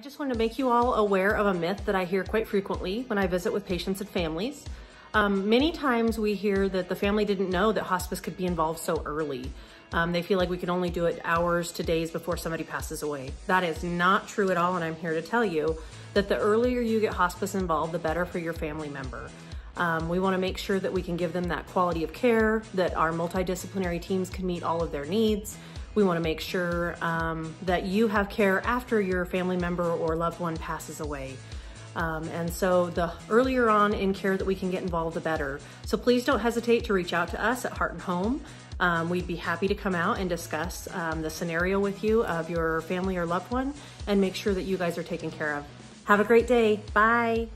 I just want to make you all aware of a myth that I hear quite frequently when I visit with patients and families. Um, many times we hear that the family didn't know that hospice could be involved so early. Um, they feel like we can only do it hours to days before somebody passes away. That is not true at all, and I'm here to tell you that the earlier you get hospice involved, the better for your family member. Um, we want to make sure that we can give them that quality of care, that our multidisciplinary teams can meet all of their needs, we want to make sure um, that you have care after your family member or loved one passes away. Um, and so the earlier on in care that we can get involved, the better. So please don't hesitate to reach out to us at Heart 'n Home. Um, we'd be happy to come out and discuss um, the scenario with you of your family or loved one and make sure that you guys are taken care of. Have a great day. Bye.